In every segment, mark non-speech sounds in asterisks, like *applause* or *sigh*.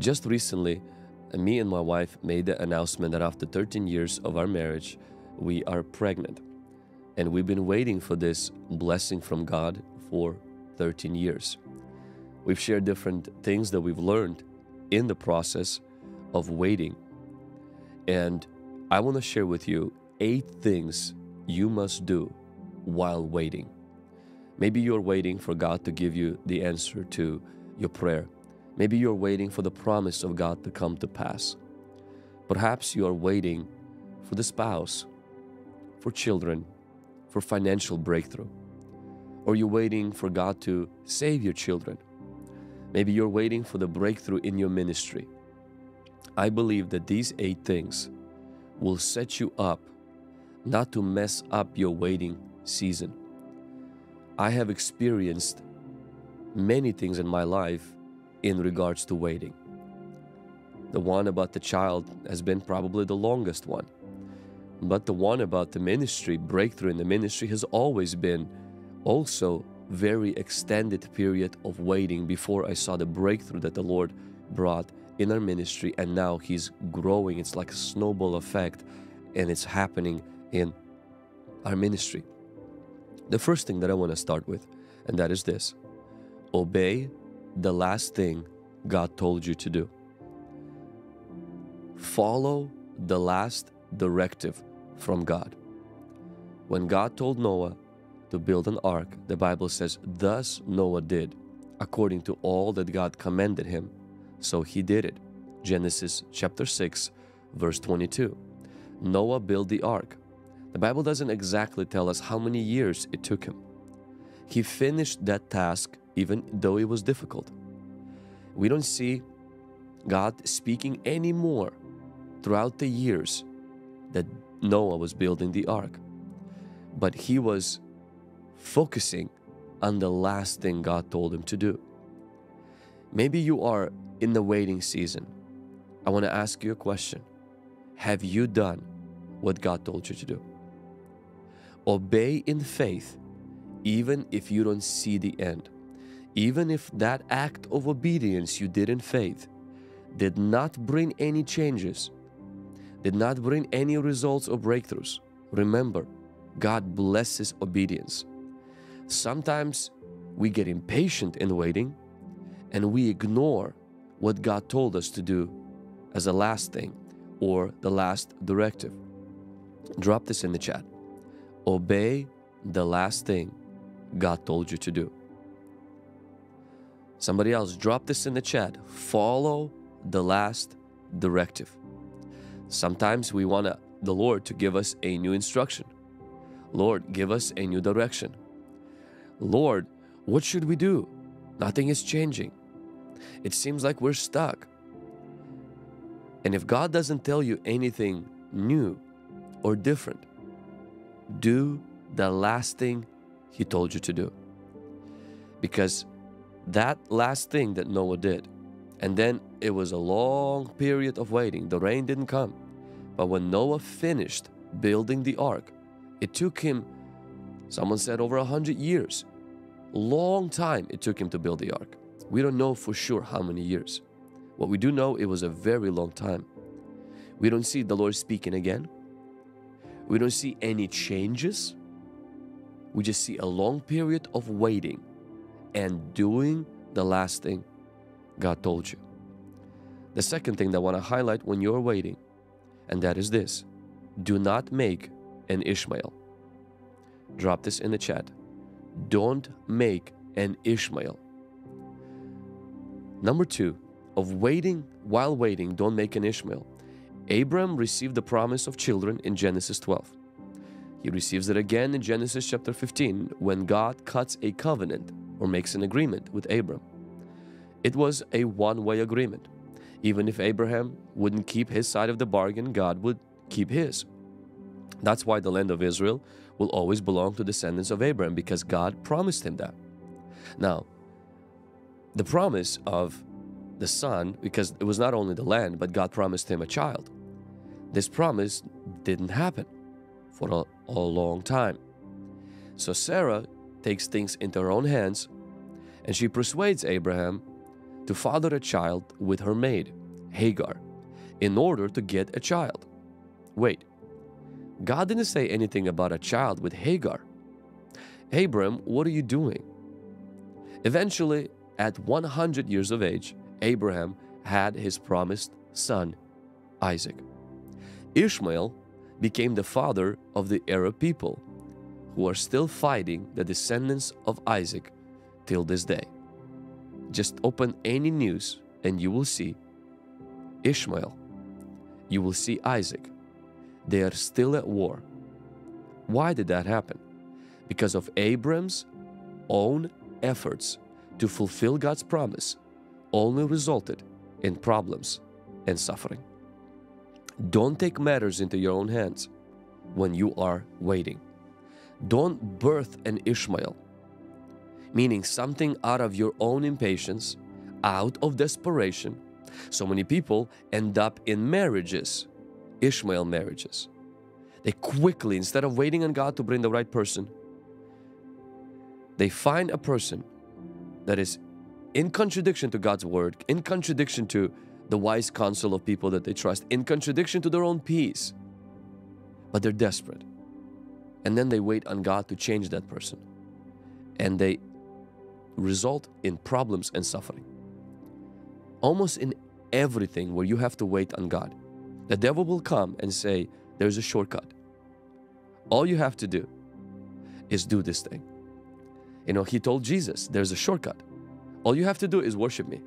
Just recently, me and my wife made the announcement that after 13 years of our marriage, we are pregnant. And we've been waiting for this blessing from God for 13 years. We've shared different things that we've learned in the process of waiting. And I want to share with you eight things you must do while waiting. Maybe you're waiting for God to give you the answer to your prayer. Maybe you're waiting for the promise of God to come to pass. Perhaps you are waiting for the spouse, for children, for financial breakthrough. Or you're waiting for God to save your children. Maybe you're waiting for the breakthrough in your ministry. I believe that these eight things will set you up not to mess up your waiting season. I have experienced many things in my life in regards to waiting. The one about the child has been probably the longest one. But the one about the ministry, breakthrough in the ministry, has always been also very extended period of waiting before I saw the breakthrough that the Lord brought in our ministry and now he's growing it's like a snowball effect and it's happening in our ministry the first thing that I want to start with and that is this obey the last thing God told you to do follow the last directive from God when God told Noah to build an ark, the Bible says, Thus Noah did, according to all that God commanded him. So he did it. Genesis chapter 6, verse 22. Noah built the ark. The Bible doesn't exactly tell us how many years it took him. He finished that task even though it was difficult. We don't see God speaking anymore throughout the years that Noah was building the ark. But he was focusing on the last thing God told him to do. Maybe you are in the waiting season. I want to ask you a question Have you done what God told you to do? Obey in faith, even if you don't see the end. Even if that act of obedience you did in faith did not bring any changes, did not bring any results or breakthroughs, remember, God blesses obedience. Sometimes we get impatient in waiting and we ignore what God told us to do as a last thing or the last directive. Drop this in the chat. Obey the last thing God told you to do. Somebody else, drop this in the chat. Follow the last directive. Sometimes we want the Lord to give us a new instruction. Lord, give us a new direction. Lord, what should we do? Nothing is changing. It seems like we're stuck. And if God doesn't tell you anything new or different, do the last thing He told you to do. Because that last thing that Noah did, and then it was a long period of waiting, the rain didn't come. But when Noah finished building the ark, it took him, someone said, over a hundred years long time it took him to build the ark. We don't know for sure how many years. What we do know, it was a very long time. We don't see the Lord speaking again. We don't see any changes. We just see a long period of waiting and doing the last thing God told you. The second thing that I want to highlight when you're waiting, and that is this do not make an Ishmael. Drop this in the chat. Don't make an Ishmael. Number two, of waiting while waiting, don't make an Ishmael. Abram received the promise of children in Genesis 12. He receives it again in Genesis chapter 15 when God cuts a covenant or makes an agreement with Abram. It was a one way agreement. Even if Abraham wouldn't keep his side of the bargain, God would keep his. That's why the land of Israel will always belong to descendants of Abraham because God promised him that. Now, the promise of the son, because it was not only the land, but God promised him a child. This promise didn't happen for a, a long time. So Sarah takes things into her own hands and she persuades Abraham to father a child with her maid, Hagar, in order to get a child. Wait, God didn't say anything about a child with Hagar. Abram, what are you doing? Eventually, at 100 years of age, Abraham had his promised son, Isaac. Ishmael became the father of the Arab people, who are still fighting the descendants of Isaac till this day. Just open any news and you will see Ishmael, you will see Isaac. They are still at war. Why did that happen? Because of Abram's own efforts to fulfill God's promise only resulted in problems and suffering. Don't take matters into your own hands when you are waiting. Don't birth an Ishmael, meaning something out of your own impatience, out of desperation. So many people end up in marriages, Ishmael marriages. They quickly, instead of waiting on God to bring the right person, they find a person that is in contradiction to God's word, in contradiction to the wise counsel of people that they trust, in contradiction to their own peace. But they're desperate. And then they wait on God to change that person. And they result in problems and suffering. Almost in everything where you have to wait on God, the devil will come and say, There's a shortcut. All you have to do is do this thing. You know, he told Jesus, There's a shortcut. All you have to do is worship me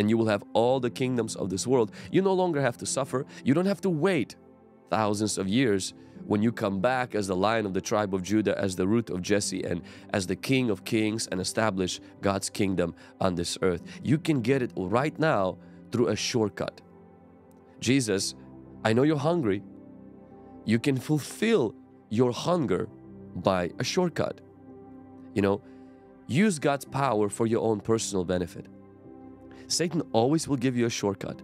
and you will have all the kingdoms of this world. You no longer have to suffer. You don't have to wait thousands of years when you come back as the lion of the tribe of Judah, as the root of Jesse, and as the king of kings and establish God's kingdom on this earth. You can get it right now through a shortcut. Jesus, I know you're hungry. You can fulfill your hunger by a shortcut. You know, Use God's power for your own personal benefit. Satan always will give you a shortcut.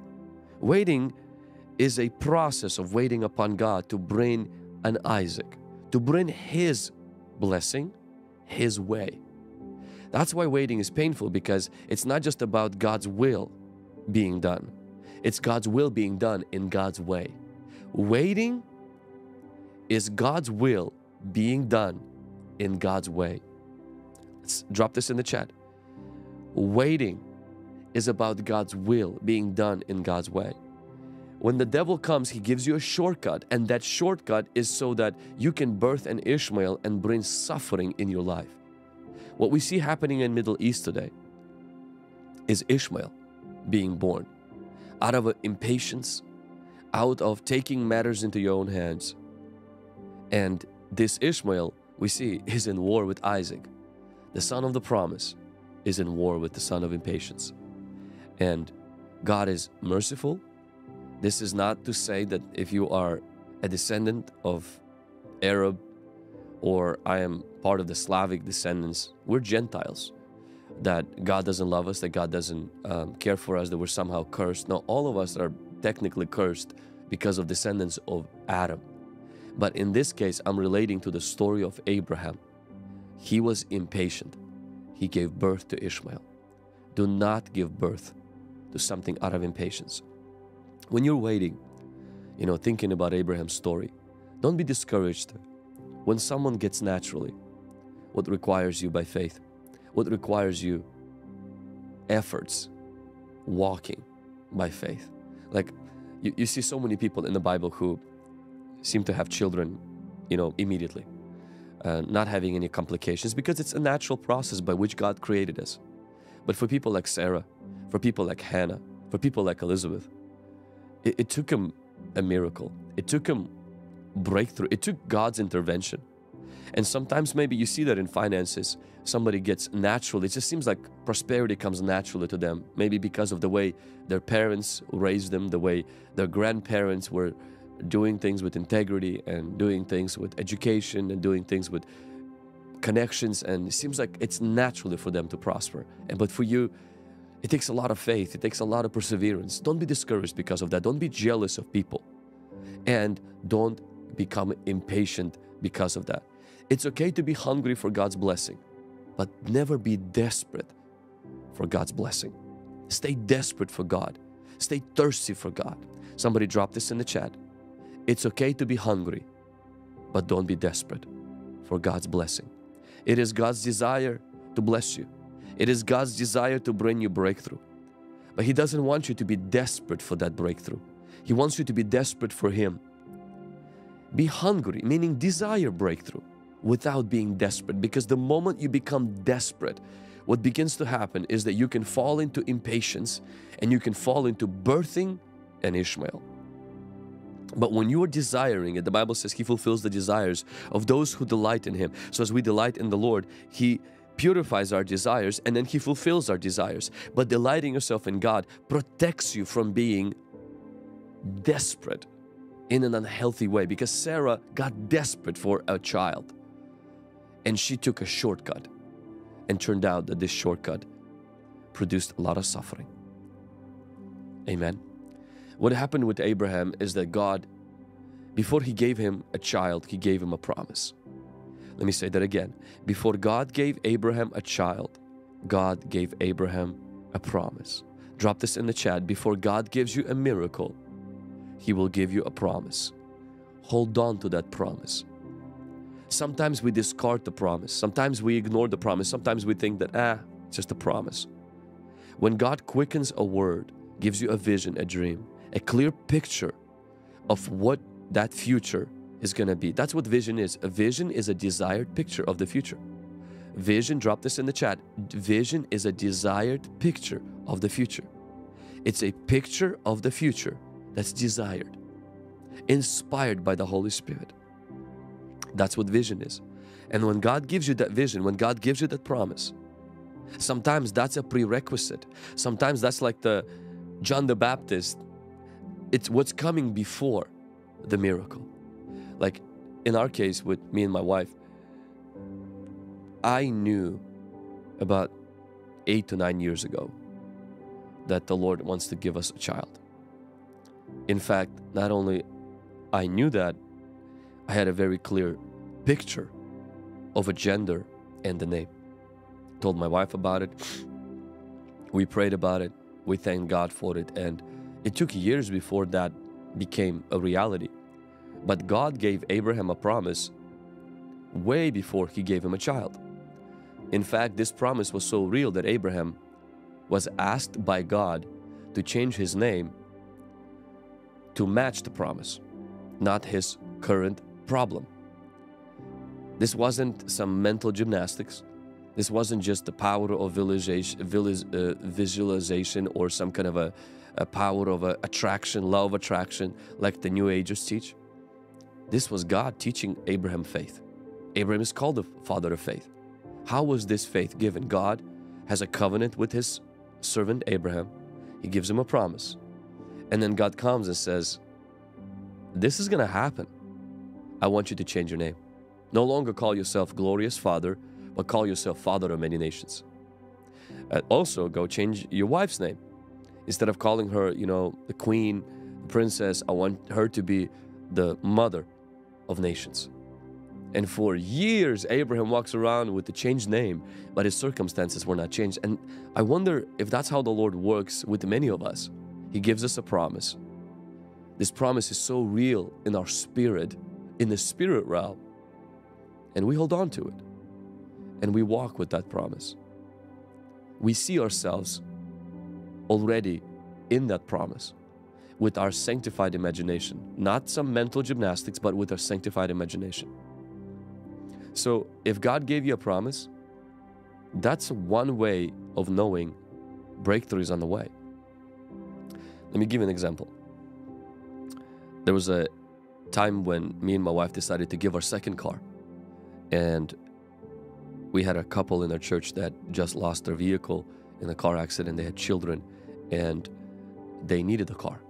Waiting is a process of waiting upon God to bring an Isaac, to bring His blessing, His way. That's why waiting is painful because it's not just about God's will being done, it's God's will being done in God's way. Waiting is God's will being done in God's way. Let's drop this in the chat. Waiting is about God's will being done in God's way. When the devil comes, he gives you a shortcut, and that shortcut is so that you can birth an Ishmael and bring suffering in your life. What we see happening in Middle East today is Ishmael being born out of impatience, out of taking matters into your own hands. And this Ishmael, we see, *laughs* is in war with Isaac. The son of the promise is in war with the son of impatience. And God is merciful. This is not to say that if you are a descendant of Arab or I am part of the Slavic descendants, we're Gentiles. That God doesn't love us, that God doesn't um, care for us, that we're somehow cursed. No, all of us are technically cursed because of descendants of Adam. But in this case, I'm relating to the story of Abraham he was impatient. He gave birth to Ishmael. Do not give birth to something out of impatience. When you're waiting, you know, thinking about Abraham's story, don't be discouraged when someone gets naturally what requires you by faith, what requires you efforts, walking by faith. Like you, you see so many people in the Bible who seem to have children, you know, immediately uh, not having any complications because it's a natural process by which God created us. But for people like Sarah, for people like Hannah, for people like Elizabeth, it, it took him a miracle. It took him breakthrough. It took God's intervention. And sometimes maybe you see that in finances, somebody gets naturally, it just seems like prosperity comes naturally to them. Maybe because of the way their parents raised them, the way their grandparents were doing things with integrity and doing things with education and doing things with connections and it seems like it's naturally for them to prosper and but for you it takes a lot of faith it takes a lot of perseverance don't be discouraged because of that don't be jealous of people and don't become impatient because of that it's okay to be hungry for God's blessing but never be desperate for God's blessing Stay desperate for God. Stay thirsty for God. Somebody drop this in the chat. It's okay to be hungry, but don't be desperate for God's blessing. It is God's desire to bless you. It is God's desire to bring you breakthrough. But He doesn't want you to be desperate for that breakthrough. He wants you to be desperate for Him. Be hungry, meaning desire breakthrough without being desperate. Because the moment you become desperate, what begins to happen is that you can fall into impatience and you can fall into birthing an Ishmael. But when you are desiring it, the Bible says He fulfills the desires of those who delight in Him. So as we delight in the Lord, He purifies our desires and then He fulfills our desires. But delighting yourself in God protects you from being desperate in an unhealthy way because Sarah got desperate for a child and she took a shortcut and turned out that this shortcut produced a lot of suffering. Amen. What happened with Abraham is that God, before He gave him a child, He gave him a promise. Let me say that again. Before God gave Abraham a child, God gave Abraham a promise. Drop this in the chat. Before God gives you a miracle, He will give you a promise. Hold on to that promise. Sometimes we discard the promise. Sometimes we ignore the promise. Sometimes we think that, ah, it's just a promise. When God quickens a word, gives you a vision, a dream, a clear picture of what that future is going to be. That's what vision is. A vision is a desired picture of the future. Vision, drop this in the chat. Vision is a desired picture of the future. It's a picture of the future that's desired, inspired by the Holy Spirit. That's what vision is. And when God gives you that vision, when God gives you that promise, sometimes that's a prerequisite. Sometimes that's like the John the Baptist, it's what's coming before the miracle. Like in our case with me and my wife, I knew about eight to nine years ago that the Lord wants to give us a child. In fact, not only I knew that, I had a very clear picture of a gender and the name. Told my wife about it. We prayed about it. We thanked God for it. And it took years before that became a reality. But God gave Abraham a promise way before he gave him a child. In fact, this promise was so real that Abraham was asked by God to change his name to match the promise, not his current problem. This wasn't some mental gymnastics. This wasn't just the power of uh, visualization or some kind of a, a power of a attraction, law of attraction, like the New Agers teach. This was God teaching Abraham faith. Abraham is called the father of faith. How was this faith given? God has a covenant with his servant Abraham. He gives him a promise. And then God comes and says, This is going to happen. I want you to change your name. No longer call yourself glorious father, but call yourself father of many nations. And also, go change your wife's name. Instead of calling her, you know, the queen, the princess, I want her to be the mother of nations. And for years, Abraham walks around with the changed name, but his circumstances were not changed. And I wonder if that's how the Lord works with many of us. He gives us a promise. This promise is so real in our spirit, in the spirit realm, and we hold on to it and we walk with that promise. We see ourselves already in that promise with our sanctified imagination, not some mental gymnastics, but with our sanctified imagination. So, if God gave you a promise, that's one way of knowing breakthrough is on the way. Let me give you an example. There was a time when me and my wife decided to give our second car. And we had a couple in our church that just lost their vehicle in a car accident. They had children and they needed a car.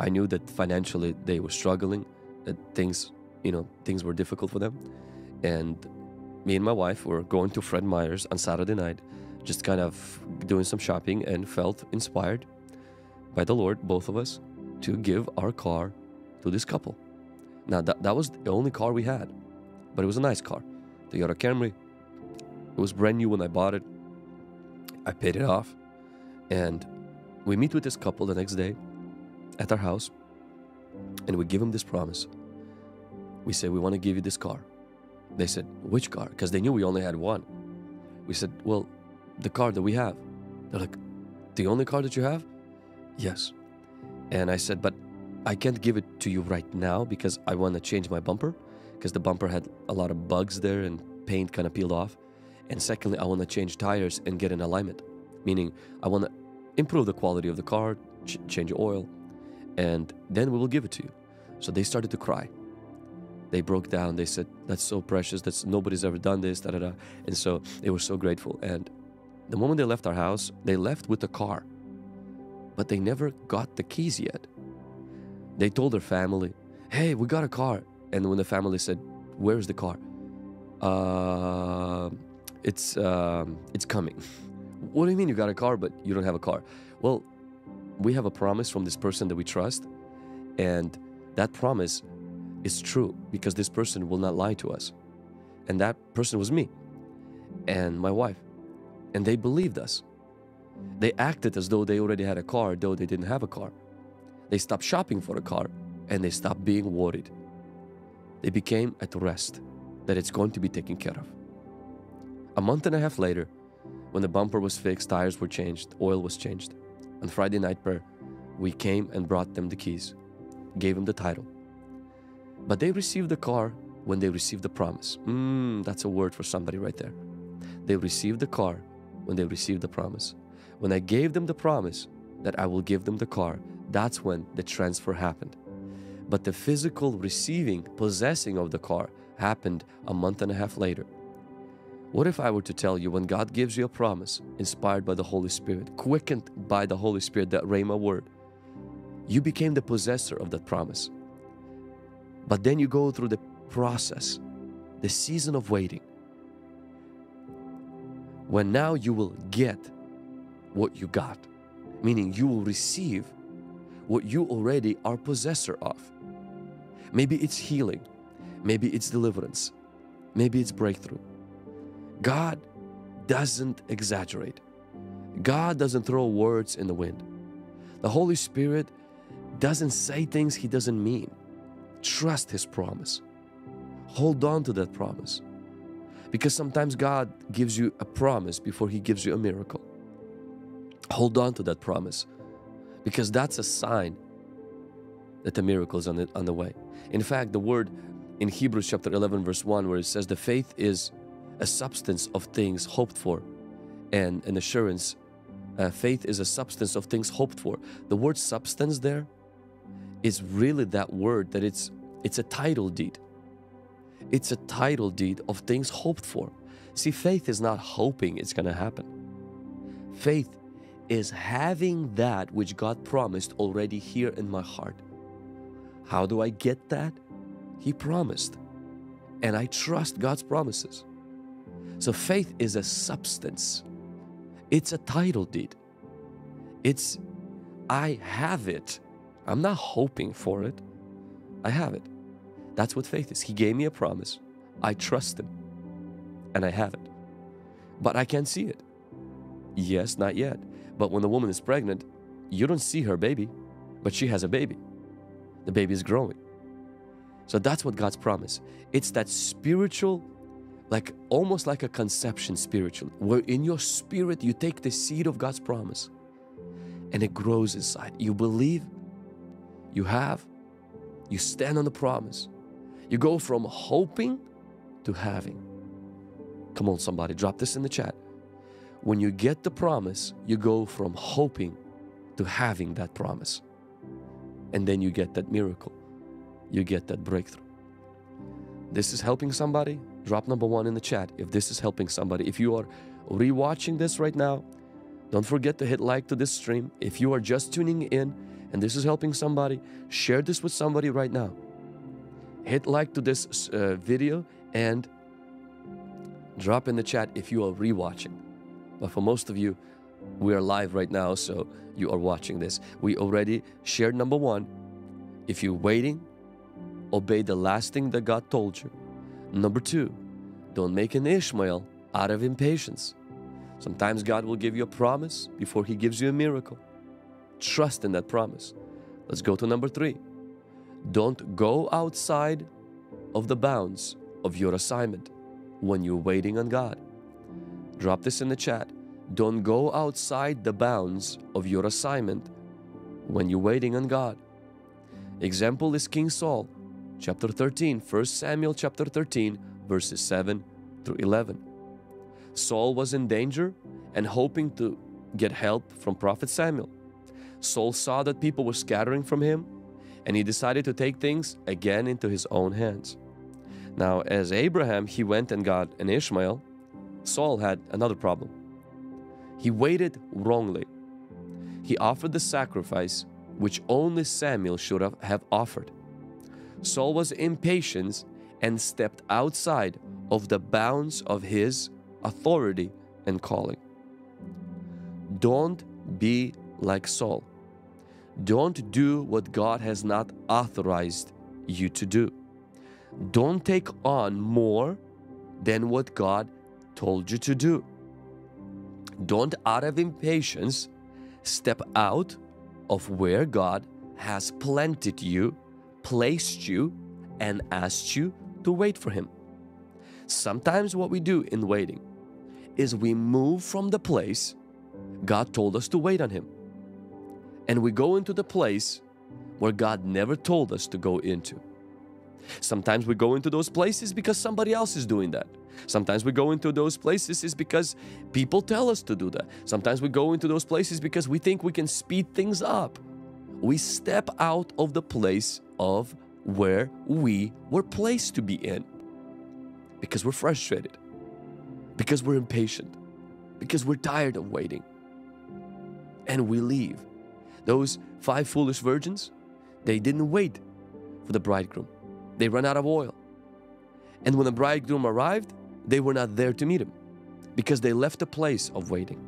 I knew that financially they were struggling, that things, you know, things were difficult for them. And me and my wife were going to Fred Meyer's on Saturday night, just kind of doing some shopping and felt inspired by the Lord, both of us, to give our car to this couple. Now, that, that was the only car we had but it was a nice car. The Toyota Camry. It was brand new when I bought it. I paid it off. And we meet with this couple the next day at our house and we give them this promise. We say, We want to give you this car. They said, Which car? Because they knew we only had one. We said, Well, the car that we have. They're like, The only car that you have? Yes. And I said, But I can't give it to you right now because I want to change my bumper because the bumper had a lot of bugs there and paint kind of peeled off. And secondly, I want to change tires and get an alignment, meaning I want to improve the quality of the car, ch- change oil, and then we will give it to you. So they started to cry. They broke down. They said, "That's so precious. That's nobody's ever done this." Da da da. And so they were so grateful. And the moment they left our house, they left with the car, but they never got the keys yet. They told their family, "Hey, we got a car." And when the family said, "Where's the car?" Uh, it's um, it's coming. *laughs* what do you mean you got a car but you don't have a car? Well, we have a promise from this person that we trust, and that promise is true because this person will not lie to us. And that person was me and my wife. And they believed us. They acted as though they already had a car, though they didn't have a car. They stopped shopping for a car and they stopped being worried. They became at rest that it's going to be taken care of. A month and a half later, when the bumper was fixed, tires were changed, oil was changed. On Friday night prayer, we came and brought them the keys, gave them the title. But they received the car when they received the promise. Mm, that's a word for somebody right there. They received the car when they received the promise. When I gave them the promise that I will give them the car, that's when the transfer happened. But the physical receiving, possessing of the car happened a month and a half later. What if I were to tell you when God gives you a promise, inspired by the Holy Spirit, quickened by the Holy Spirit, that Rhema word, you became the possessor of that promise. But then you go through the process, the season of waiting, when now you will get what you got, meaning you will receive what you already are possessor of. Maybe it's healing, maybe it's deliverance, maybe it's breakthrough. God doesn't exaggerate. God doesn't throw words in the wind. The Holy Spirit doesn't say things He doesn't mean. Trust His promise. Hold on to that promise. Because sometimes God gives you a promise before He gives you a miracle. Hold on to that promise because that's a sign that the miracle is on the, on the way. In fact, the word in Hebrews chapter 11, verse 1, where it says, The faith is a substance of things hoped for, and an assurance. Uh, faith is a substance of things hoped for. The word substance there is really that word that it's it's a title deed. It's a title deed of things hoped for. See, faith is not hoping it's going to happen. Faith is having that which God promised already here in my heart. How do I get that? He promised. And I trust God's promises. So faith is a substance. It's a title deed. It's, I have it. I'm not hoping for it. I have it. That's what faith is. He gave me a promise. I trust Him. And I have it. But I can't see it. Yes, not yet. But when the woman is pregnant, you don't see her baby, but she has a baby. The baby is growing. So that's what God's promise. It's that spiritual, like almost like a conception spiritually, where in your spirit you take the seed of God's promise and it grows inside. You believe, you have, you stand on the promise. You go from hoping to having. Come on, somebody, drop this in the chat. When you get the promise, you go from hoping to having that promise. And then you get that miracle. You get that breakthrough. This is helping somebody? Drop number one in the chat if this is helping somebody. If you are rewatching this right now, don't forget to hit like to this stream. If you are just tuning in and this is helping somebody, share this with somebody right now. Hit like to this uh, video and drop in the chat if you are rewatching. But for most of you, we are live right now, so you are watching this. We already shared number one. If you're waiting, obey the last thing that God told you. Number two, don't make an Ishmael out of impatience. Sometimes God will give you a promise before He gives you a miracle. Trust in that promise. Let's go to number three. Don't go outside of the bounds of your assignment when you're waiting on God. Drop this in the chat. Don't go outside the bounds of your assignment when you're waiting on God. Example is King Saul, chapter 13, 1 Samuel chapter 13, verses 7 through 11. Saul was in danger and hoping to get help from prophet Samuel. Saul saw that people were scattering from him and he decided to take things again into his own hands. Now, as Abraham, he went and got an Ishmael, Saul had another problem. He waited wrongly. He offered the sacrifice which only Samuel should have offered. Saul was impatient and stepped outside of the bounds of his authority and calling. Don't be like Saul. Don't do what God has not authorized you to do. Don't take on more than what God told you to do. Don't, out of impatience, step out of where God has planted you, placed you, and asked you to wait for Him. Sometimes, what we do in waiting is we move from the place God told us to wait on Him. And we go into the place where God never told us to go into. Sometimes we go into those places because somebody else is doing that. Sometimes we go into those places is because people tell us to do that. Sometimes we go into those places because we think we can speed things up. We step out of the place of where we were placed to be in because we're frustrated, because we're impatient, because we're tired of waiting. And we leave. Those five foolish virgins, they didn't wait for the bridegroom. They ran out of oil. And when the bridegroom arrived, they were not there to meet him because they left the place of waiting.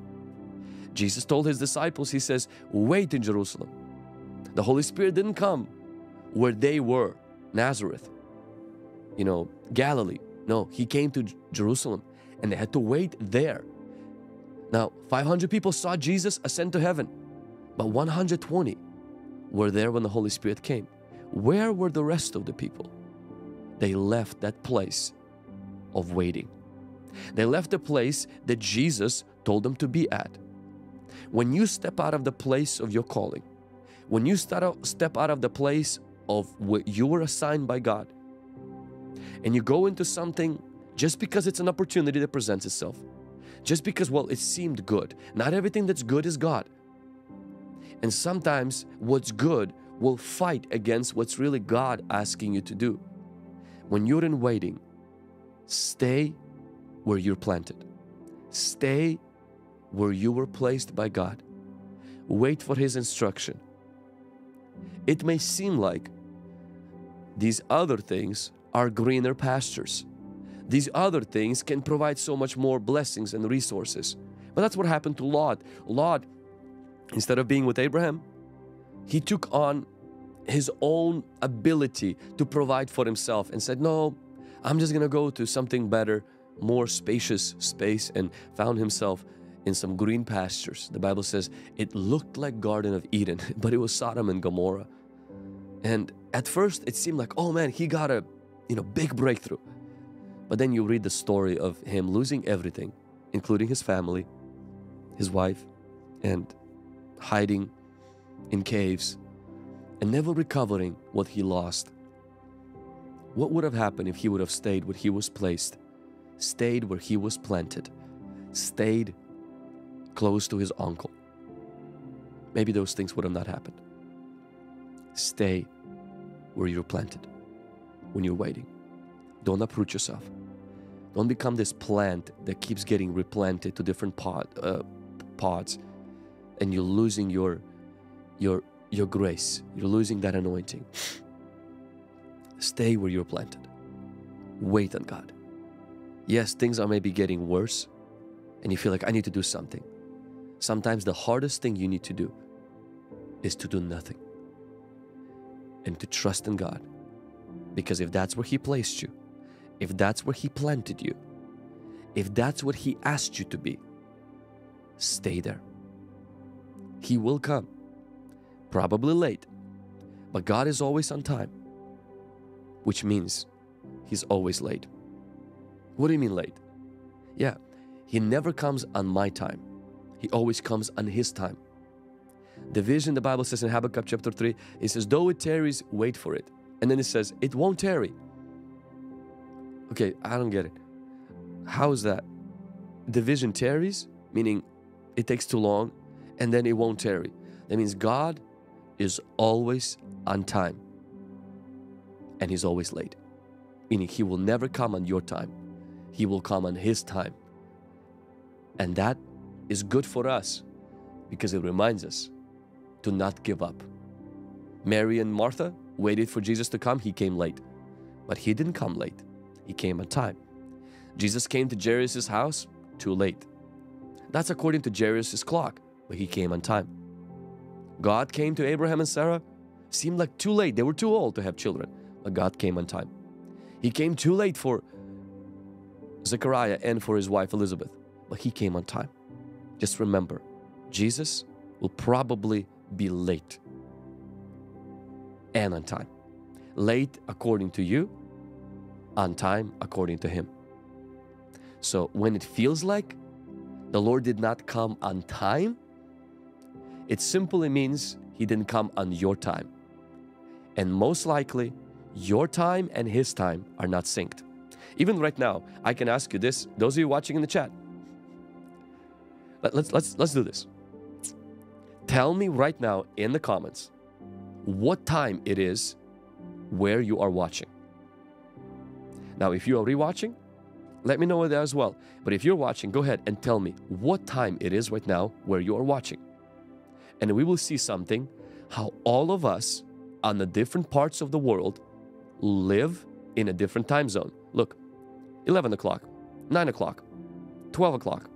Jesus told his disciples, He says, Wait in Jerusalem. The Holy Spirit didn't come where they were, Nazareth, you know, Galilee. No, He came to Jerusalem and they had to wait there. Now, 500 people saw Jesus ascend to heaven, but 120 were there when the Holy Spirit came. Where were the rest of the people? they left that place of waiting. They left the place that Jesus told them to be at. When you step out of the place of your calling, when you step out of the place of what you were assigned by God, and you go into something just because it's an opportunity that presents itself, just because, well, it seemed good. Not everything that's good is God. And sometimes what's good will fight against what's really God asking you to do. When you're in waiting, stay where you're planted. Stay where you were placed by God. Wait for His instruction. It may seem like these other things are greener pastures. These other things can provide so much more blessings and resources. But that's what happened to Lot. Lot, instead of being with Abraham, he took on his own ability to provide for himself and said, No, I'm just gonna go to something better, more spacious space, and found himself in some green pastures. The Bible says it looked like Garden of Eden, *laughs* but it was Sodom and Gomorrah. And at first it seemed like, oh man, he got a you know big breakthrough. But then you read the story of him losing everything, including his family, his wife, and hiding in caves and never recovering what he lost. What would have happened if he would have stayed where he was placed, stayed where he was planted, stayed close to his uncle? Maybe those things would have not happened. Stay where you're planted when you're waiting. Don't uproot yourself. Don't become this plant that keeps getting replanted to different pot, uh, pods and you're losing your, your your grace. You're losing that anointing. *sighs* Stay where you're planted. Wait on God. Yes, things are maybe getting worse, and you feel like I need to do something. Sometimes the hardest thing you need to do is to do nothing and to trust in God. Because if that's where He placed you, if that's where He planted you, if that's what He asked you to be, stay there. He will come probably late, but God is always on time, which means He's always late. What do you mean late? Yeah, He never comes on my time, He always comes on His time. The vision, the Bible says in Habakkuk chapter 3, it says, Though it tarries, wait for it. And then it says, It won't tarry. Okay, I don't get it. How is that? The vision tarries, meaning it takes too long, and then it won't tarry. That means God is always on time and He's always late, meaning He will never come on your time, He will come on His time. And that is good for us because it reminds us to not give up. Mary and Martha waited for Jesus to come, He came late, but He didn't come late, He came on time. Jesus came to Jairus' house too late. That's according to Jairus' clock, but he came on time. God came to Abraham and Sarah, seemed like too late. They were too old to have children, but God came on time. He came too late for Zechariah and for his wife Elizabeth, but he came on time. Just remember, Jesus will probably be late and on time. Late according to you, on time according to him. So when it feels like the Lord did not come on time, it simply means He didn't come on your time. And most likely, your time and His time are not synced. Even right now, I can ask you this, those of you watching in the chat. Let, let's, let's, let's do this. Tell me right now in the comments what time it is where you are watching. Now, if you are rewatching, let me know that as well. But if you're watching, go ahead and tell me what time it is right now where you are watching. And we will see something how all of us on the different parts of the world live in a different time zone. Look, 11 o'clock, 9 o'clock, 12 o'clock.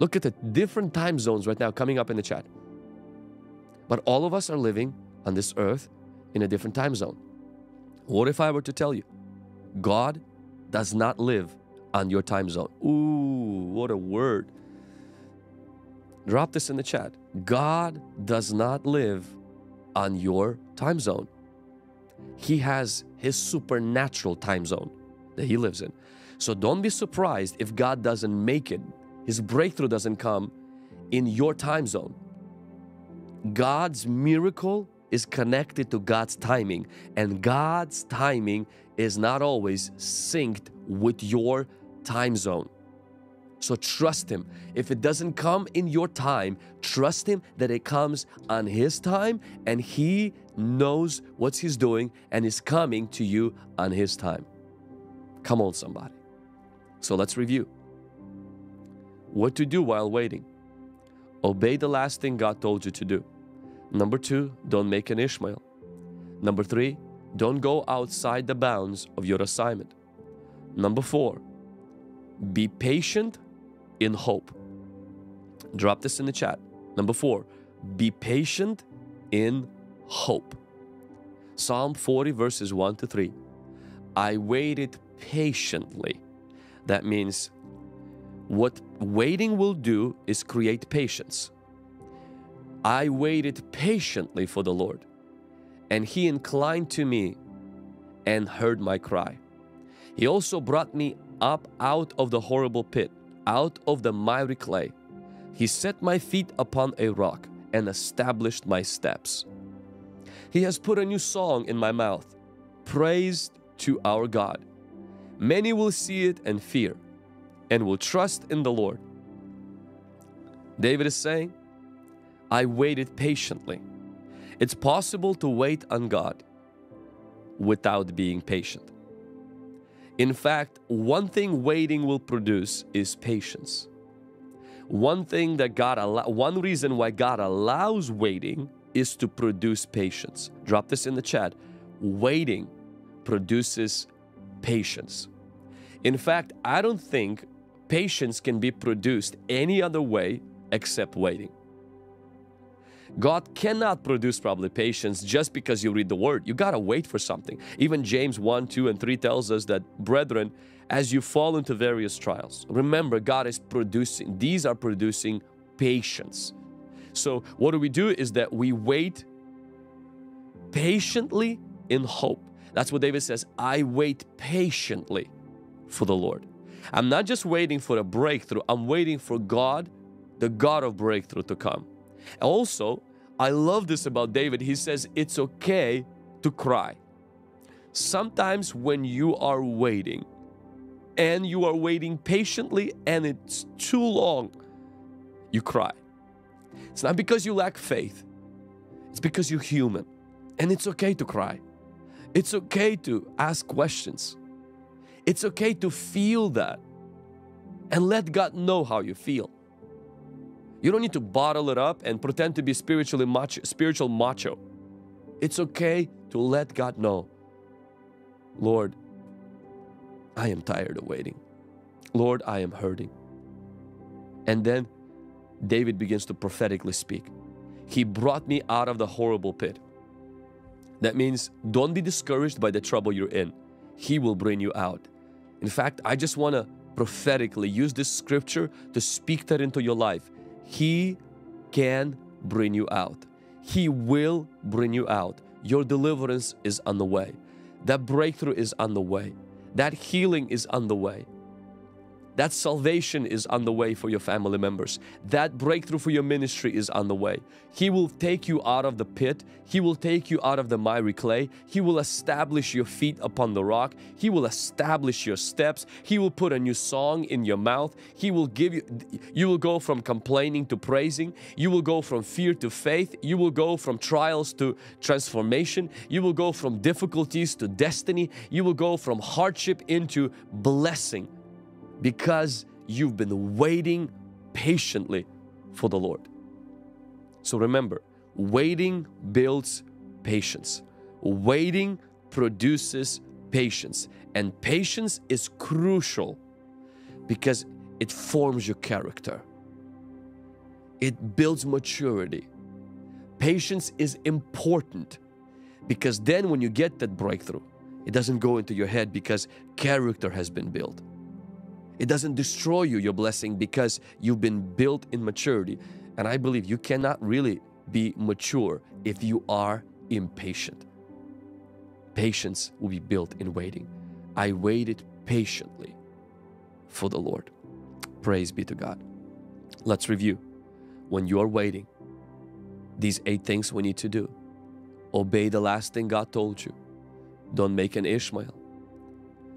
Look at the different time zones right now coming up in the chat. But all of us are living on this earth in a different time zone. What if I were to tell you, God does not live on your time zone. Ooh, what a word. Drop this in the chat. God does not live on your time zone. He has his supernatural time zone that he lives in. So don't be surprised if God doesn't make it, his breakthrough doesn't come in your time zone. God's miracle is connected to God's timing, and God's timing is not always synced with your time zone. So trust Him. If it doesn't come in your time, trust Him that it comes on His time and He knows what He's doing and is coming to you on His time. Come on, somebody. So let's review. What to do while waiting? Obey the last thing God told you to do. Number two, don't make an Ishmael. Number three, don't go outside the bounds of your assignment. Number four, be patient in hope. Drop this in the chat. Number four, be patient in hope. Psalm 40, verses 1 to 3. I waited patiently. That means what waiting will do is create patience. I waited patiently for the Lord, and He inclined to me and heard my cry. He also brought me up out of the horrible pit, out of the miry clay. He set my feet upon a rock and established my steps. He has put a new song in my mouth, praise to our God. Many will see it and fear, and will trust in the Lord. David is saying, I waited patiently. It's possible to wait on God without being patient. In fact, one thing waiting will produce is patience. One thing that God one reason why God allows waiting is to produce patience. Drop this in the chat. Waiting produces patience. In fact, I don't think patience can be produced any other way except waiting. God cannot produce probably patience just because you read the word. You got to wait for something. Even James 1, 2, and 3 tells us that, brethren, as you fall into various trials, remember God is producing, these are producing patience. So, what do we do is that we wait patiently in hope. That's what David says I wait patiently for the Lord. I'm not just waiting for a breakthrough, I'm waiting for God, the God of breakthrough, to come. Also, I love this about David. He says it's okay to cry. Sometimes when you are waiting and you are waiting patiently and it's too long, you cry. It's not because you lack faith, it's because you're human. And it's okay to cry. It's okay to ask questions. It's okay to feel that and let God know how you feel. You don't need to bottle it up and pretend to be spiritually macho, spiritual macho. It's okay to let God know, Lord, I am tired of waiting. Lord, I am hurting. And then David begins to prophetically speak. He brought me out of the horrible pit. That means don't be discouraged by the trouble you're in. He will bring you out. In fact, I just want to prophetically use this scripture to speak that into your life. He can bring you out. He will bring you out. Your deliverance is on the way. That breakthrough is on the way. That healing is on the way. That salvation is on the way for your family members. That breakthrough for your ministry is on the way. He will take you out of the pit. He will take you out of the miry clay. He will establish your feet upon the rock. He will establish your steps. He will put a new song in your mouth. He will give you, you will go from complaining to praising. You will go from fear to faith. You will go from trials to transformation. You will go from difficulties to destiny. You will go from hardship into blessing because you've been waiting patiently for the Lord. So remember, waiting builds patience. Waiting produces patience. And patience is crucial because it forms your character. It builds maturity. Patience is important because then when you get that breakthrough, it doesn't go into your head because character has been built. It doesn't destroy you, your blessing, because you've been built in maturity. And I believe you cannot really be mature if you are impatient. Patience will be built in waiting. I waited patiently for the Lord. Praise be to God. Let's review. When you are waiting, these eight things we need to do. Obey the last thing God told you. Don't make an Ishmael.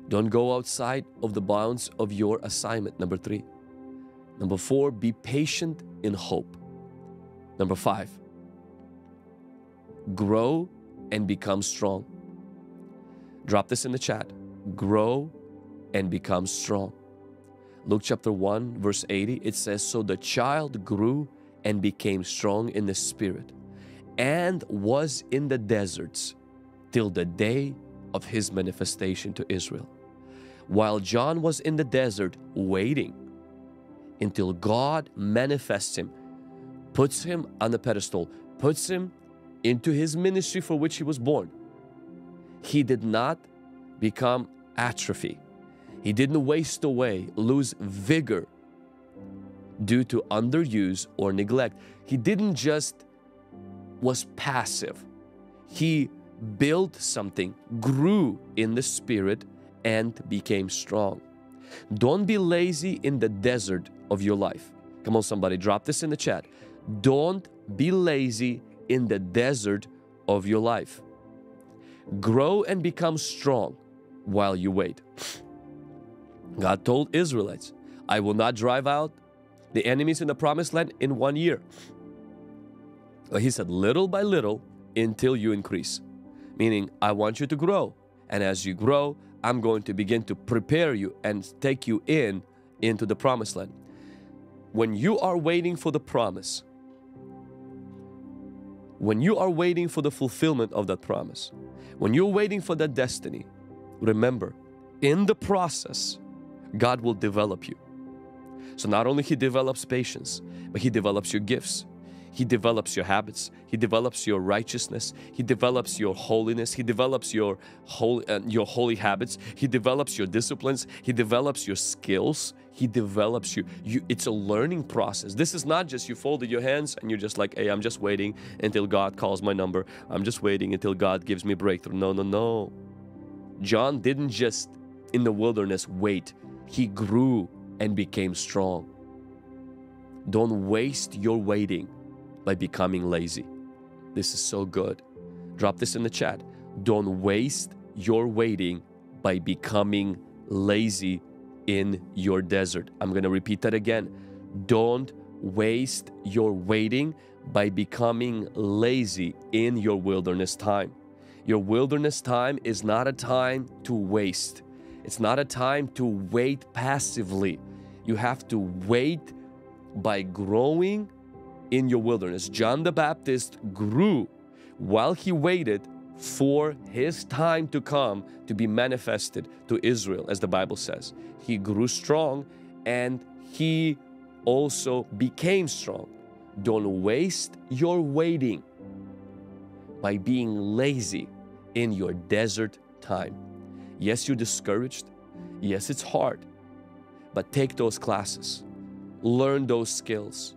Don't go outside of the bounds of your assignment. Number three. Number four, be patient in hope. Number five, grow and become strong. Drop this in the chat. Grow and become strong. Luke chapter 1, verse 80, it says, So the child grew and became strong in the spirit and was in the deserts till the day of his manifestation to Israel. While John was in the desert waiting until God manifests him, puts him on the pedestal, puts him into his ministry for which he was born, he did not become atrophy. He didn't waste away, lose vigor due to underuse or neglect. He didn't just was passive. He built something, grew in the spirit, and became strong. Don't be lazy in the desert of your life. Come on, somebody, drop this in the chat. Don't be lazy in the desert of your life. Grow and become strong while you wait. God told Israelites, I will not drive out the enemies in the promised land in one year. He said, little by little until you increase meaning I want you to grow. And as you grow, I'm going to begin to prepare you and take you in into the promised land. When you are waiting for the promise, when you are waiting for the fulfillment of that promise, when you're waiting for that destiny, remember, in the process, God will develop you. So not only He develops patience, but He develops your gifts. He develops your habits. He develops your righteousness. He develops your holiness. He develops your holy, uh, your holy habits. He develops your disciplines. He develops your skills. He develops you. you. It's a learning process. This is not just you folded your hands and you're just like, hey, I'm just waiting until God calls my number. I'm just waiting until God gives me breakthrough. No, no, no. John didn't just in the wilderness wait. He grew and became strong. Don't waste your waiting by becoming lazy. This is so good. Drop this in the chat. Don't waste your waiting by becoming lazy in your desert. I'm going to repeat that again. Don't waste your waiting by becoming lazy in your wilderness time. Your wilderness time is not a time to waste. It's not a time to wait passively. You have to wait by growing in your wilderness. John the Baptist grew while he waited for his time to come to be manifested to Israel, as the Bible says. He grew strong and he also became strong. Don't waste your waiting by being lazy in your desert time. Yes, you're discouraged. Yes, it's hard. But take those classes, learn those skills,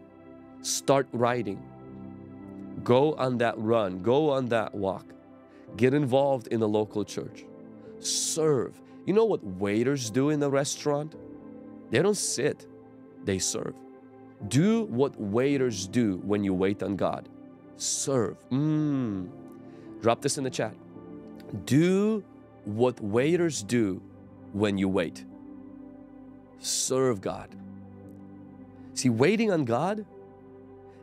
start writing, go on that run, go on that walk, get involved in the local church, serve. You know what waiters do in a restaurant? They don't sit, they serve. Do what waiters do when you wait on God. Serve. Mm. Drop this in the chat. Do what waiters do when you wait. Serve God. See, waiting on God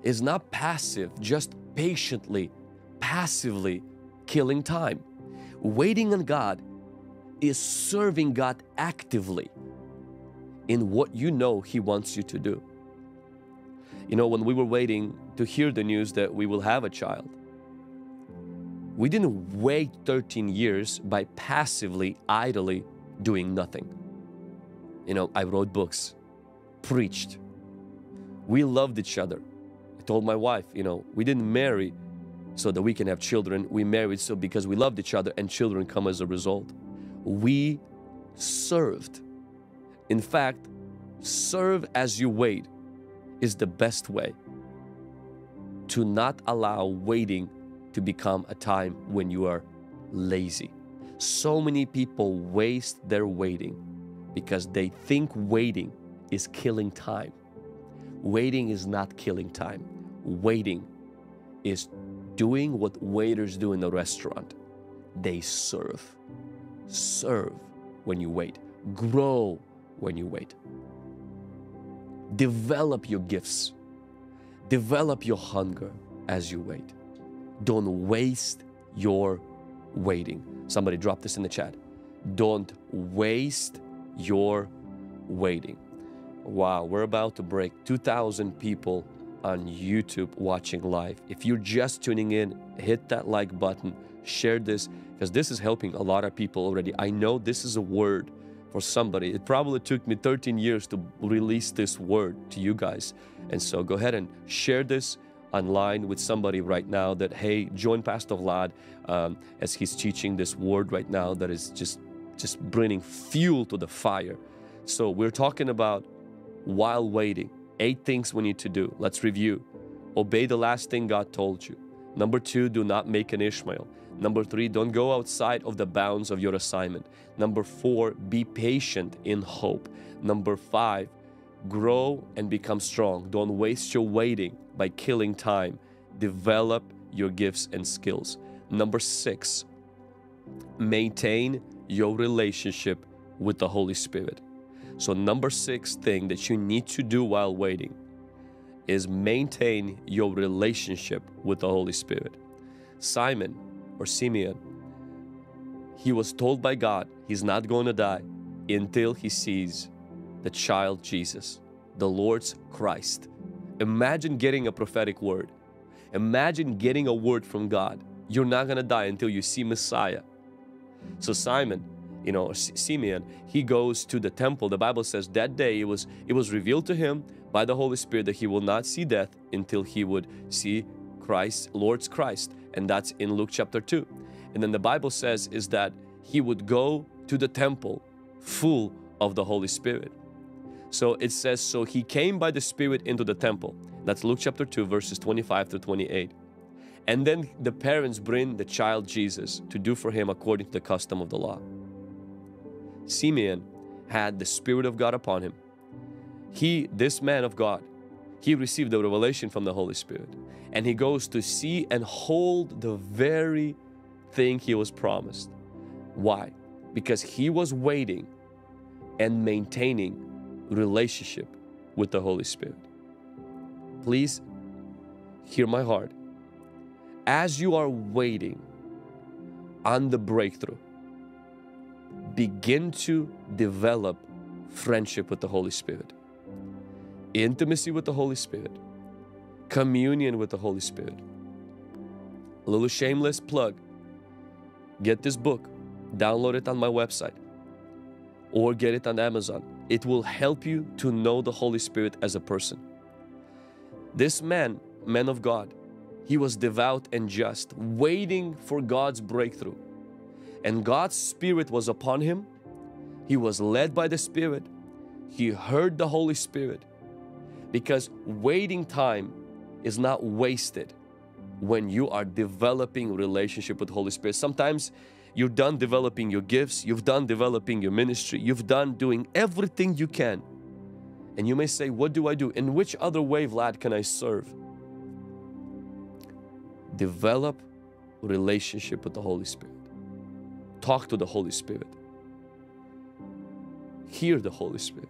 is not passive, just patiently, passively killing time. Waiting on God is serving God actively in what you know He wants you to do. You know, when we were waiting to hear the news that we will have a child, we didn't wait 13 years by passively, idly doing nothing. You know, I wrote books, preached. We loved each other. Told my wife, you know, we didn't marry so that we can have children. We married so because we loved each other and children come as a result. We served. In fact, serve as you wait is the best way to not allow waiting to become a time when you are lazy. So many people waste their waiting because they think waiting is killing time. Waiting is not killing time. Waiting is doing what waiters do in the restaurant. They serve. Serve when you wait. Grow when you wait. Develop your gifts. Develop your hunger as you wait. Don't waste your waiting. Somebody drop this in the chat. Don't waste your waiting. Wow, we're about to break 2,000 people on YouTube watching live. If you're just tuning in, hit that like button, share this because this is helping a lot of people already. I know this is a word for somebody. It probably took me 13 years to release this word to you guys. And so go ahead and share this online with somebody right now that, hey, join Pastor Vlad um, as he's teaching this word right now that is just, just bringing fuel to the fire. So we're talking about while waiting, eight things we need to do. Let's review. Obey the last thing God told you. Number two, do not make an Ishmael. Number three, don't go outside of the bounds of your assignment. Number four, be patient in hope. Number five, grow and become strong. Don't waste your waiting by killing time. Develop your gifts and skills. Number six, maintain your relationship with the Holy Spirit. So, number six thing that you need to do while waiting is maintain your relationship with the Holy Spirit. Simon or Simeon, he was told by God he's not going to die until he sees the child Jesus, the Lord's Christ. Imagine getting a prophetic word. Imagine getting a word from God. You're not going to die until you see Messiah. So Simon you know, Simeon, he goes to the temple. The Bible says that day it was it was revealed to him by the Holy Spirit that he will not see death until he would see Christ, Lord's Christ. And that's in Luke chapter 2. And then the Bible says is that he would go to the temple full of the Holy Spirit. So it says, so he came by the Spirit into the temple. That's Luke chapter 2, verses 25 to 28. And then the parents bring the child Jesus to do for him according to the custom of the law. Simeon had the Spirit of God upon him. He, this man of God, he received the revelation from the Holy Spirit. And he goes to see and hold the very thing he was promised. Why? Because he was waiting and maintaining relationship with the Holy Spirit. Please hear my heart. As you are waiting on the breakthrough, begin to develop friendship with the Holy Spirit, intimacy with the Holy Spirit, communion with the Holy Spirit. A little shameless plug get this book, download it on my website, or get it on Amazon. It will help you to know the Holy Spirit as a person. This man, man of God, he was devout and just, waiting for God's breakthrough and God's Spirit was upon him. He was led by the Spirit. He heard the Holy Spirit because waiting time is not wasted when you are developing relationship with Holy Spirit. Sometimes you're done developing your gifts, you've done developing your ministry, you've done doing everything you can. And you may say, what do I do? In which other way, Vlad, can I serve? Develop relationship with the Holy Spirit. Talk to the Holy Spirit. Hear the Holy Spirit.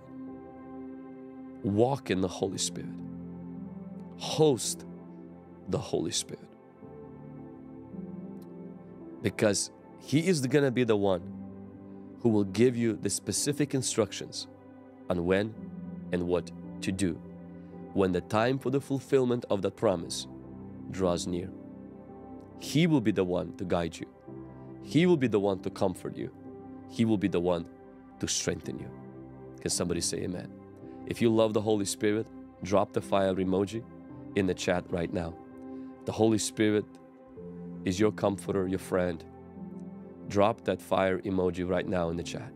Walk in the Holy Spirit. Host the Holy Spirit. Because He is going to be the one who will give you the specific instructions on when and what to do when the time for the fulfillment of that promise draws near. He will be the one to guide you. He will be the one to comfort you. He will be the one to strengthen you. Can somebody say amen? If you love the Holy Spirit, drop the fire emoji in the chat right now. The Holy Spirit is your comforter, your friend. Drop that fire emoji right now in the chat.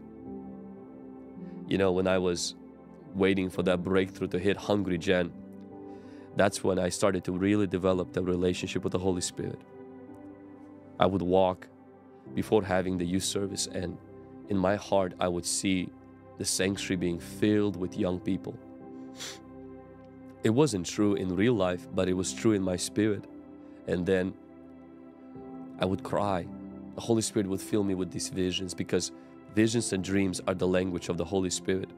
You know, when I was waiting for that breakthrough to hit Hungry Gen, that's when I started to really develop the relationship with the Holy Spirit. I would walk before having the youth service and in my heart I would see the sanctuary being filled with young people. It wasn't true in real life, but it was true in my spirit. And then I would cry. The Holy Spirit would fill me with these visions because visions and dreams are the language of the Holy Spirit.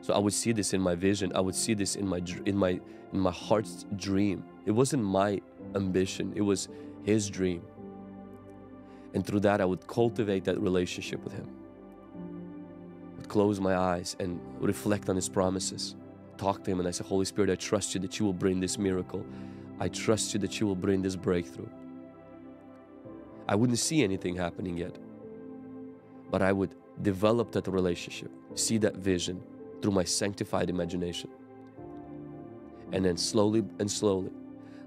So I would see this in my vision. I would see this in my in my in my heart's dream. It wasn't my ambition. It was his dream. And through that, I would cultivate that relationship with Him. I would close my eyes and reflect on His promises. Talk to Him and I say, Holy Spirit, I trust you that you will bring this miracle. I trust you that you will bring this breakthrough. I wouldn't see anything happening yet, but I would develop that relationship, see that vision through my sanctified imagination. And then slowly and slowly,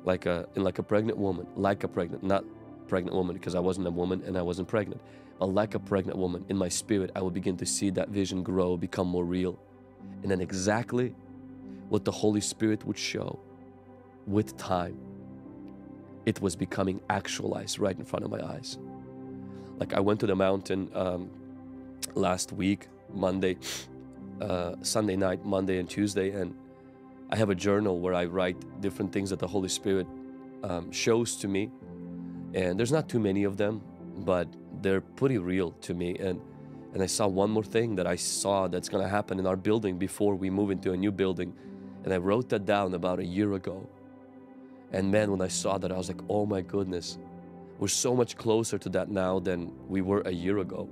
like a like a pregnant woman, like a pregnant, not pregnant woman because I wasn't a woman and I wasn't pregnant. But like a pregnant woman, in my spirit, I would begin to see that vision grow, become more real. And then exactly what the Holy Spirit would show with time, it was becoming actualized right in front of my eyes. Like I went to the mountain um, last week, Monday, uh, Sunday night, Monday and Tuesday, and I have a journal where I write different things that the Holy Spirit um, shows to me and there's not too many of them, but they're pretty real to me. And and I saw one more thing that I saw that's gonna happen in our building before we move into a new building, and I wrote that down about a year ago. And man, when I saw that, I was like, oh my goodness, we're so much closer to that now than we were a year ago.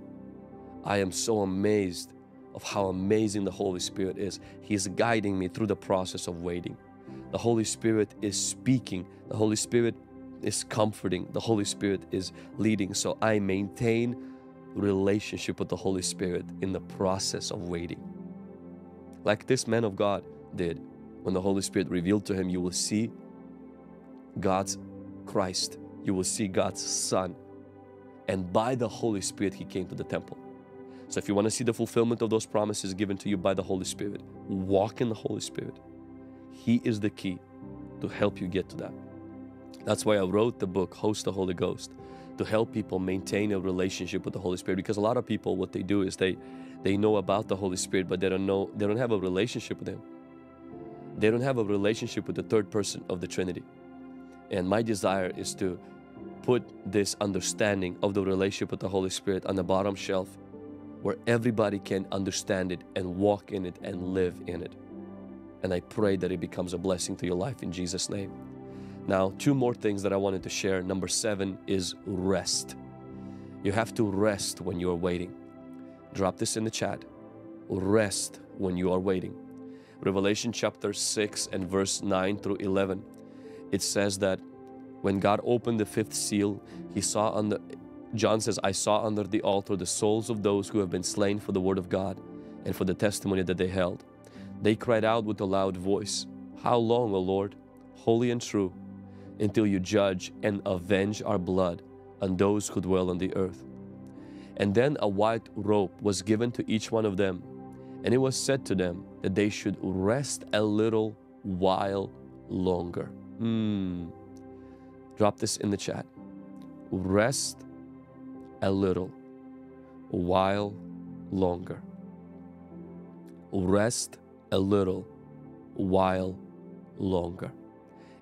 I am so amazed of how amazing the Holy Spirit is. He's guiding me through the process of waiting. The Holy Spirit is speaking. The Holy Spirit is comforting, the Holy Spirit is leading. So I maintain relationship with the Holy Spirit in the process of waiting. Like this man of God did. When the Holy Spirit revealed to him, you will see God's Christ, you will see God's Son. And by the Holy Spirit, he came to the temple. So if you want to see the fulfillment of those promises given to you by the Holy Spirit, walk in the Holy Spirit. He is the key to help you get to that. That's why I wrote the book, Host the Holy Ghost, to help people maintain a relationship with the Holy Spirit. Because a lot of people, what they do is they they know about the Holy Spirit, but they don't know they don't have a relationship with Him. They don't have a relationship with the third person of the Trinity. And my desire is to put this understanding of the relationship with the Holy Spirit on the bottom shelf where everybody can understand it and walk in it and live in it. And I pray that it becomes a blessing to your life in Jesus' name. Now, two more things that I wanted to share. Number seven is rest. You have to rest when you are waiting. Drop this in the chat. Rest when you are waiting. Revelation chapter 6 and verse 9 through 11, it says that when God opened the fifth seal, he saw the John says, I saw under the altar the souls of those who have been slain for the word of God and for the testimony that they held. They cried out with a loud voice, How long, O Lord, holy and true, until you judge and avenge our blood on those who dwell on the earth? And then a white robe was given to each one of them, and it was said to them that they should rest a little while longer. Hmm. Drop this in the chat. Rest a little while longer. Rest a little while longer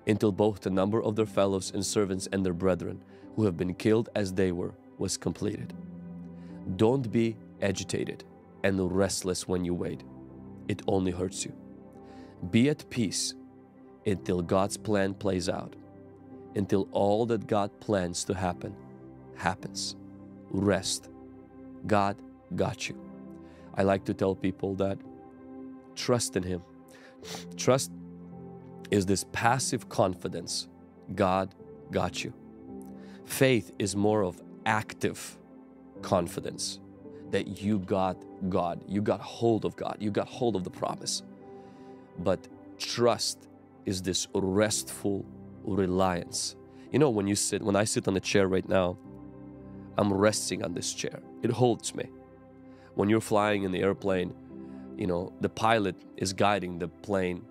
until both the number of their fellows and servants and their brethren who have been killed as they were was completed. Don't be agitated and restless when you wait. It only hurts you. Be at peace until God's plan plays out, until all that God plans to happen happens. Rest. God got you. I like to tell people that trust in Him. Trust is this passive confidence God got you. Faith is more of active confidence that you got God, you got hold of God, you got hold of the promise. But trust is this restful reliance. You know, when you sit, when I sit on a chair right now, I'm resting on this chair. It holds me. When you're flying in the airplane, you know, the pilot is guiding the plane.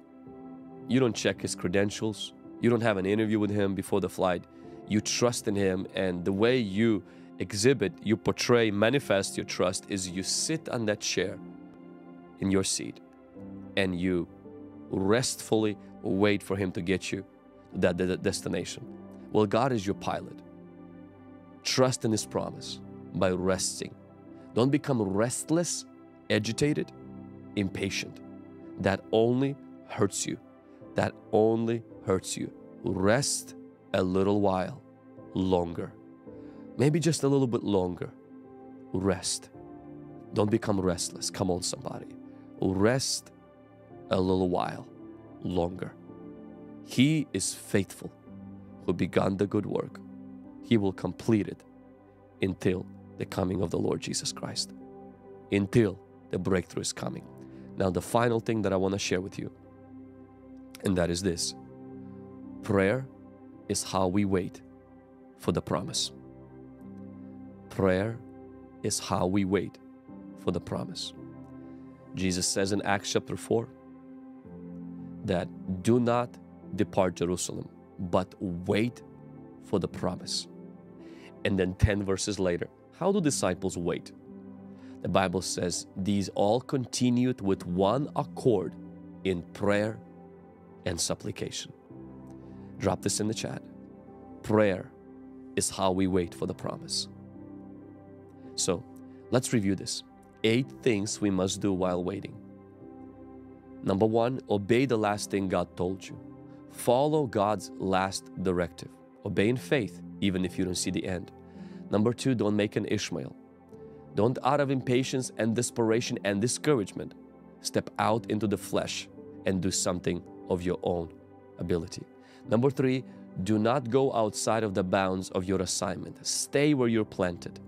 You don't check his credentials. You don't have an interview with him before the flight. You trust in him, and the way you exhibit, you portray, manifest your trust is you sit on that chair in your seat and you restfully wait for Him to get you that, that destination. Well, God is your pilot. Trust in His promise by resting. Don't become restless, agitated, impatient. That only hurts you. That only hurts you. Rest a little while longer maybe just a little bit longer. Rest. Don't become restless. Come on, somebody. Rest a little while longer. He is faithful who began the good work. He will complete it until the coming of the Lord Jesus Christ, until the breakthrough is coming. Now, the final thing that I want to share with you, and that is this prayer is how we wait for the promise. Prayer is how we wait for the promise. Jesus says in Acts chapter 4 that do not depart Jerusalem, but wait for the promise. And then 10 verses later, how do disciples wait? The Bible says these all continued with one accord in prayer and supplication. Drop this in the chat. Prayer is how we wait for the promise. So let's review this. Eight things we must do while waiting. Number one, obey the last thing God told you. Follow God's last directive. Obey in faith, even if you don't see the end. Number two, don't make an Ishmael. Don't, out of impatience and desperation and discouragement, step out into the flesh and do something of your own ability. Number three, do not go outside of the bounds of your assignment. Stay where you're planted.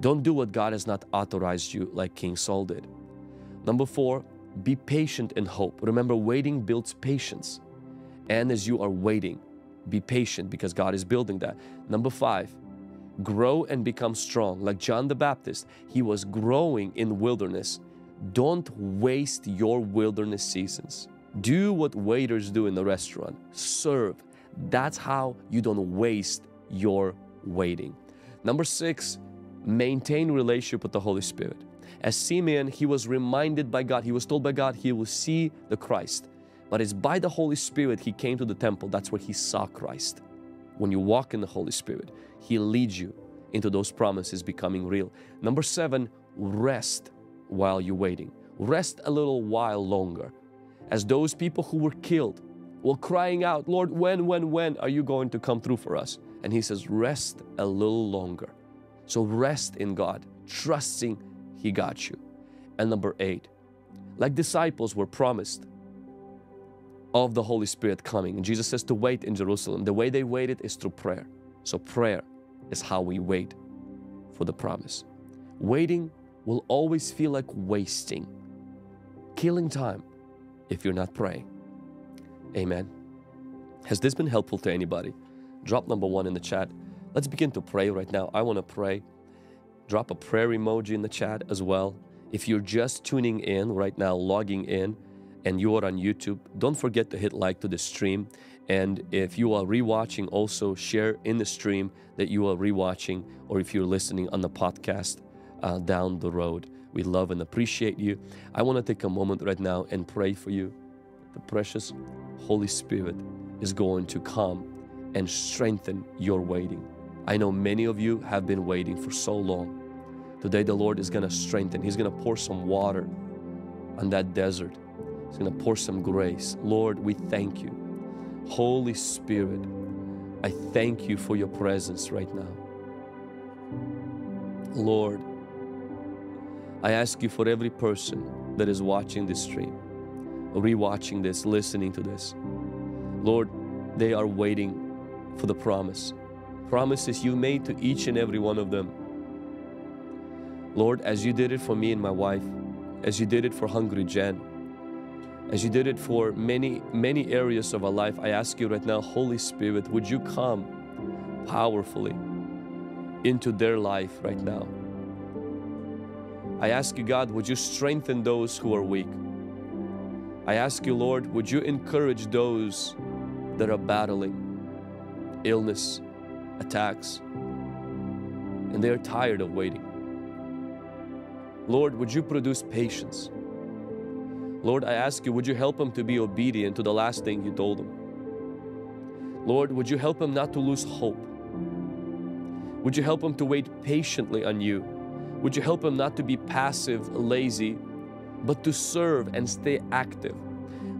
Don't do what God has not authorized you like King Saul did. Number four, be patient in hope. Remember, waiting builds patience. And as you are waiting, be patient because God is building that. Number five, grow and become strong. Like John the Baptist, he was growing in wilderness. Don't waste your wilderness seasons. Do what waiters do in the restaurant serve. That's how you don't waste your waiting. Number six, maintain relationship with the Holy Spirit. As Simeon, he was reminded by God, he was told by God he will see the Christ. But it's by the Holy Spirit he came to the temple. That's where he saw Christ. When you walk in the Holy Spirit, he leads you into those promises becoming real. Number seven, rest while you're waiting. Rest a little while longer. As those people who were killed were crying out, Lord, when, when, when are you going to come through for us? And he says, rest a little longer. So rest in God, trusting he got you. And number eight, like disciples were promised of the Holy Spirit coming. And Jesus says to wait in Jerusalem. The way they waited is through prayer. So prayer is how we wait for the promise. Waiting will always feel like wasting, killing time if you're not praying. Amen. Has this been helpful to anybody? Drop number one in the chat. Let's begin to pray right now. I want to pray drop a prayer emoji in the chat as well. If you're just tuning in right now, logging in, and you are on YouTube, don't forget to hit like to the stream. And if you are rewatching, also share in the stream that you are rewatching, or if you're listening on the podcast uh, down the road. We love and appreciate you. I want to take a moment right now and pray for you. The precious Holy Spirit is going to come and strengthen your waiting. I know many of you have been waiting for so long. Today, the Lord is going to strengthen. He's going to pour some water on that desert. He's going to pour some grace. Lord, we thank you. Holy Spirit, I thank you for your presence right now. Lord, I ask you for every person that is watching this stream, rewatching this, listening to this. Lord, they are waiting for the promise promises you made to each and every one of them. Lord, as you did it for me and my wife, as you did it for Hungry Gen, as you did it for many, many areas of our life, I ask you right now, Holy Spirit, would you come powerfully into their life right now? I ask you, God, would you strengthen those who are weak? I ask you, Lord, would you encourage those that are battling illness, attacks, and they are tired of waiting. Lord, would you produce patience? Lord, I ask you, would you help them to be obedient to the last thing you told them? Lord, would you help them not to lose hope? Would you help them to wait patiently on you? Would you help them not to be passive, lazy, but to serve and stay active?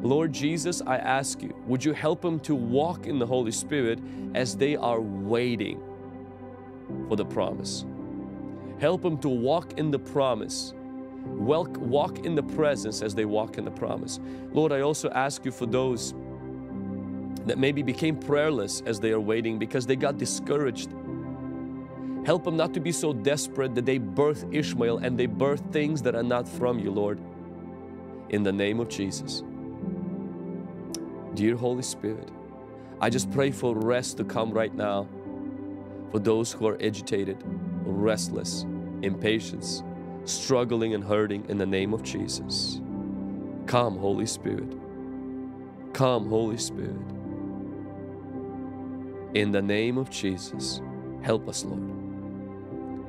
Lord Jesus, I ask you, would you help them to walk in the Holy Spirit as they are waiting for the promise? Help them to walk in the promise. Walk in the presence as they walk in the promise. Lord, I also ask you for those that maybe became prayerless as they are waiting because they got discouraged. Help them not to be so desperate that they birth Ishmael and they birth things that are not from you, Lord. In the name of Jesus. Dear Holy Spirit, I just pray for rest to come right now for those who are agitated, restless, impatient, struggling and hurting in the name of Jesus. Come, Holy Spirit. Come, Holy Spirit. In the name of Jesus, help us, Lord.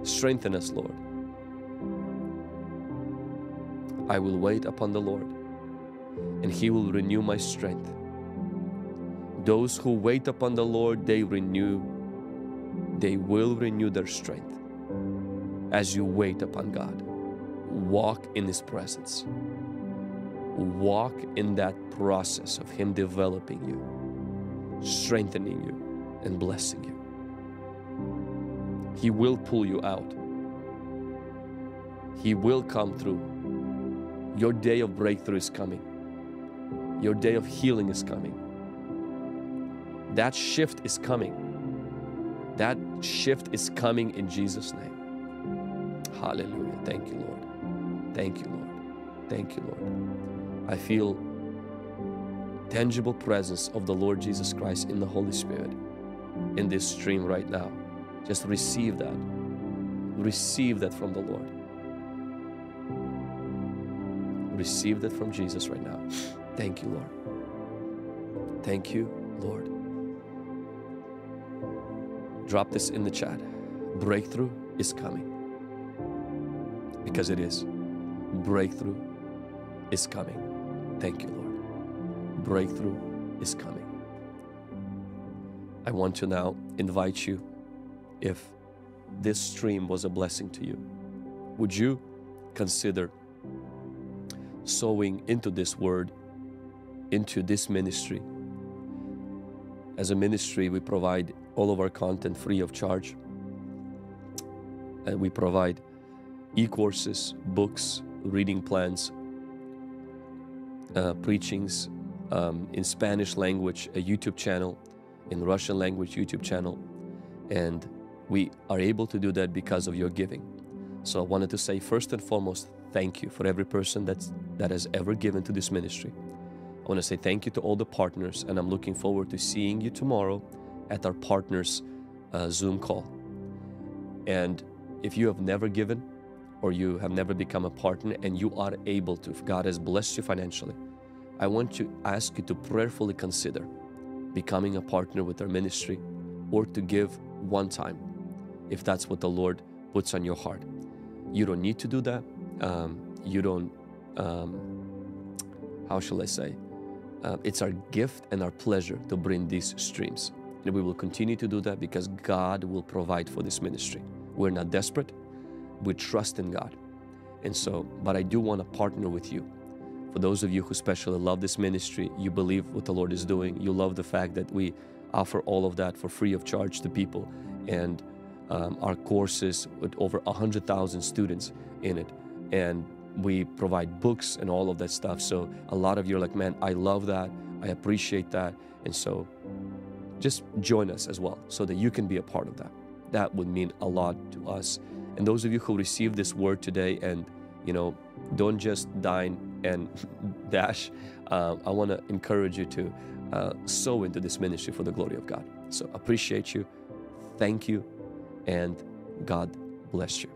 Strengthen us, Lord. I will wait upon the Lord, and He will renew my strength. Those who wait upon the Lord, they renew, they will renew their strength as you wait upon God. Walk in His presence. Walk in that process of Him developing you, strengthening you, and blessing you. He will pull you out. He will come through. Your day of breakthrough is coming. Your day of healing is coming. That shift is coming. That shift is coming in Jesus' name. Hallelujah. Thank you, Lord. Thank you, Lord. Thank you, Lord. I feel tangible presence of the Lord Jesus Christ in the Holy Spirit in this stream right now. Just receive that. Receive that from the Lord. Receive that from Jesus right now. Thank you, Lord. Thank you, Lord. Drop this in the chat. Breakthrough is coming. Because it is. Breakthrough is coming. Thank you, Lord. Breakthrough is coming. I want to now invite you if this stream was a blessing to you, would you consider sowing into this word, into this ministry? As a ministry, we provide all of our content free of charge. And we provide e courses, books, reading plans, uh, preachings um, in Spanish language, a YouTube channel, in Russian language YouTube channel. And we are able to do that because of your giving. So I wanted to say first and foremost, thank you for every person that's, that has ever given to this ministry. I want to say thank you to all the partners, and I'm looking forward to seeing you tomorrow at our partners uh, Zoom call. And if you have never given or you have never become a partner and you are able to, if God has blessed you financially, I want to ask you to prayerfully consider becoming a partner with our ministry or to give one time if that's what the Lord puts on your heart. You don't need to do that. Um, you don't, um, how shall I say? Uh, it's our gift and our pleasure to bring these streams. And we will continue to do that because God will provide for this ministry. We're not desperate, we trust in God. And so, but I do want to partner with you. For those of you who especially love this ministry, you believe what the Lord is doing, you love the fact that we offer all of that for free of charge to people. And um, our courses with over 100,000 students in it. And we provide books and all of that stuff. So a lot of you are like, man, I love that. I appreciate that. And so just join us as well so that you can be a part of that. That would mean a lot to us. And those of you who received this word today and, you know, don't just dine and *laughs* dash, uh, I want to encourage you to uh, sow into this ministry for the glory of God. So appreciate you. Thank you. And God bless you.